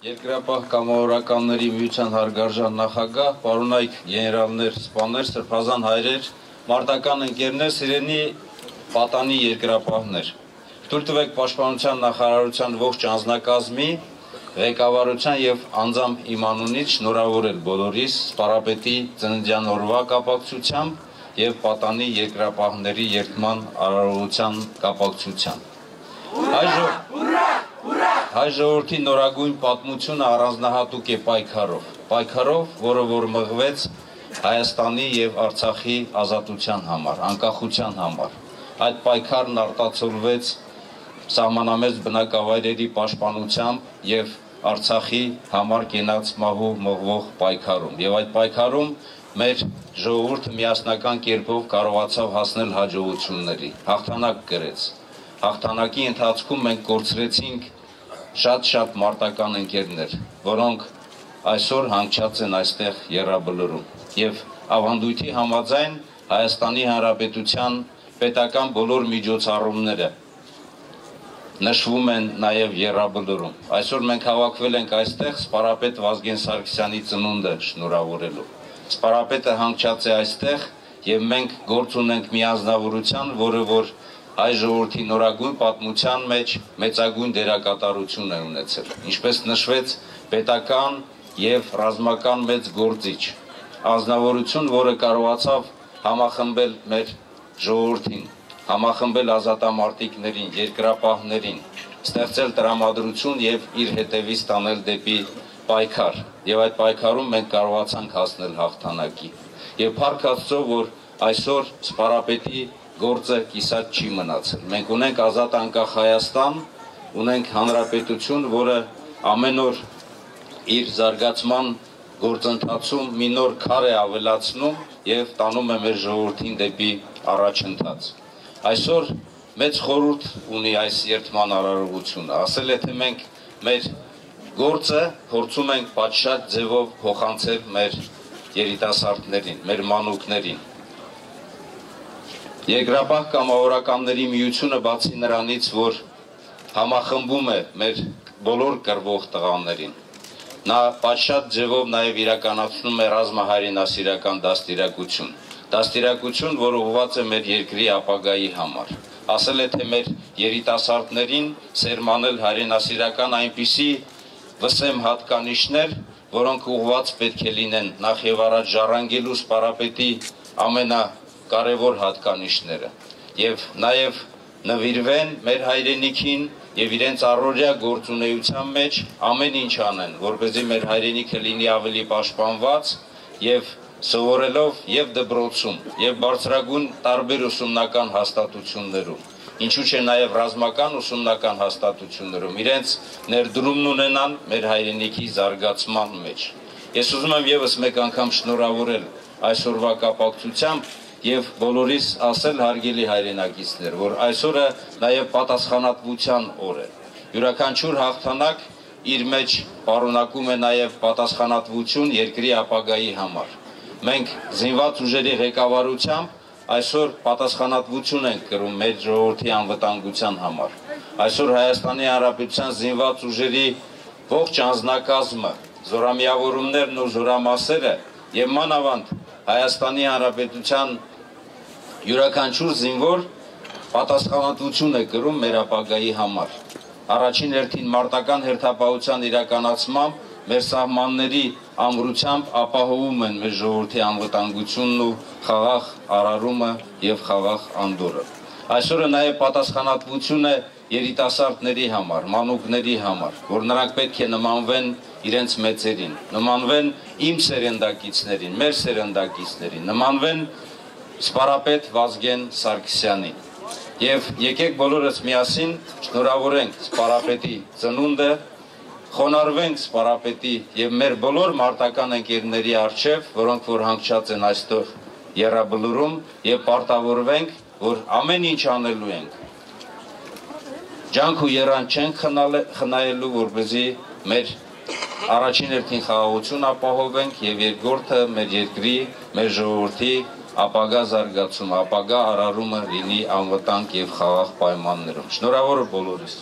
Երկրապահ կամավորականների միության հարգարժան նախագահ, պարոնայք գեներալներ, սպաներ, սրբազան հայրեր, մարտական ընկերներ, սիրելի պատանի երկրապահներ։ Թույլ տվեք Պաշտպանության նախարարության ողջ անձնակազմի ղեկավարության եւ անձամբ իմանունից շնորհավորել բոլորիս սպարապետի ծննդյան օրվա կապակցությամբ եւ պատանի երկրապահների երթման արարողության կապակցությամբ։ Այժմ հայ ժողովրդի նորագույն պատմությունը առանձնահատուկ է պայքարով, պայքարով, որը որ մղվեց Հայաստանի եւ Արցախի ազատության համար, անկախության համար։ Այդ պայքարն արտացոլվեց սահմանամերձ բնակավայրերի պաշտպանությամբ եւ Արցախի համար կենաց մահու մղվող պայքարում։ Եվ այդ պայքարում մեր ժողովուրդը միասնական կերպով կարողացավ հասնել հաջողությունների, հաղթանակ կրեց։ Հաղթանակի ընթացքում մենք կորցրեցինք շատ-շատ մարտական ընկերներ, որոնք այսօր հանգչած են այստեղ Եռաբլուրում։ Եվ ավանդույթի համաձայն Հայաստանի Հանրապետության պետական բոլոր միջոցառումները նշվում են նաև Եռաբլուրում։ Այսօր մենք հավաքվել ենք այստեղ Սպարապետ Վազգեն Սարգսյանի ծնունդը շնորհավորելու։ Սպարապետը հանգչած է այստեղ եւ մենք գործ ունենք մի ազնվորության, որը որ հայ ժողովրդի նորագույն պատմության մեջ մեծագույն դերակատարություն է ունեցել։ Ինչպես նշվեց, պետական եւ ռազմական մեծ գործիչ ազնվորություն, որը կարողացավ համախմբել մեր ժողովրդին, համախմբել ազատամարտիկներին, երկրապահներին, ստեղծել տրամադրություն եւ իր հետևից տանել դեպի պայքար։ Եվ այդ պայքարում մենք կարողացանք հասնել հաղթանակի։ Եվ փառք Աստծո, որ այսօր Սպարապետի գործը կիսատ չի մնացել։ Մենք ունենք ազատ անկախ Հայաստան, ունենք հանրապետություն, որը ամեն օր իր զարգացման գործընթացում մի նոր քար է ավելացնում եւ տանում է մեր ժողովրդին դեպի առաջընթաց։ Այսօր մեծ խորհուրդ ունի այս երթման արարողությունը։ Ասել է թե մենք մեր գործը փորձում ենք պատշաճ ձևով փոխանցել մեր երիտասարդներին, մեր մանուկներին Երկրապահ կամավորականների միությունը բացի նրանից, որ համախմբում է մեր բոլոր կրվող տղաներին, նա պատշաճ ձևով նաև իրականացնում է ռազմահայրենասիրական դաստիարակություն։ Դաստիարակություն, որը ուղղված է մեր երկրի ապագայի համար։ Ասել է, թե մեր երիտասարդներին սերմանել հայրենասիրական այնպիսի վսեմ հատկանիշներ, որոնք ուղղված պետք է լինեն նախ եւ առաջ ժառանգելու սպարապետի ամենա կարևոր հատկանիշները եւ նաեւ նվիրվեն մեր հայրենիքին եւ իրենց առօրյա գործունեության մեջ ամեն ինչ անեն, որպեսզի մեր հայրենիքը լինի ավելի պաշտպանված եւ սովորելով եւ դպրոցում եւ բարձրագույն տարբեր ուսումնական հաստատություններում ինչու՞ չէ նաև ռազմական ուսումնական հաստատություններում իրենց ներդրումն ունենան մեր հայրենիքի զարգացման մեջ։ Ես ուզում եմ եւս մեկ անգամ շնորհավորել այսօրվա կապակցությամբ եւ բոլորիս ասել հարգելի հայրենակիցներ, որ այսօրը նաեւ պատասխանատվության օր է։ Յուրաքանչյուր հաղթանակ իր մեջ պարունակում է նաեւ պատասխանատվություն երկրի ապագայի համար։ Մենք զինված ուժերի ղեկավարությամբ այսօր պատասխանատվություն ենք կրում մեր ժողովրդի անվտանգության համար։ Այսօր Հայաստանի Հանրապետության զինված ուժերի ողջ անձնակազմը, զորամիավորումներն ու զորամասերը եւ մանավանդ Հայաստանի Հանրապետության յուրաքանչյուր զինվոր պատասխանատվություն է կրում մեր ապագայի համար։ Առաջին հերթին մարտական հերթապահության իրականացմամբ մեր սահմանների ամրությամբ ապահովում են մեր ժողովրդի անվտանգությունն ու խաղաղ արարումը եւ խաղաղ անդորը։ Այսօրը նաեւ պատասխանատվություն է երիտասարդների համար, մանուկների համար, որ նրանք պետք է նմանվեն իրենց մեծերին, նմանվեն իմ սերնդակիցներին, մեր սերնդակիցներին, նմանվեն սպարապետ Վազգեն Սարգսյանին։ Եվ եկեք բոլորս միասին շնորհավորենք սպարապետի ծնունդը, խոնարհվենք սպարապետի եւ մեր բոլոր մարտական ընկերների արչեւ, որոնք որ հանգչած են այստեղ Եռաբլուրում եւ պարտավորվենք, որ ամեն ինչ անելու ենք։ Ջանք ու երան չենք խնայելու, որպեսզի մեր առաջին հերթին խաղաղություն ապահովենք եւ երկրորդը մեր երկրի, մեր ժողովրդի ապագա զարգացումը, ապագա արարումը լինի անվտանգ եւ խաղաղ պայմաններում։ Շնորհավոր բոլորիս։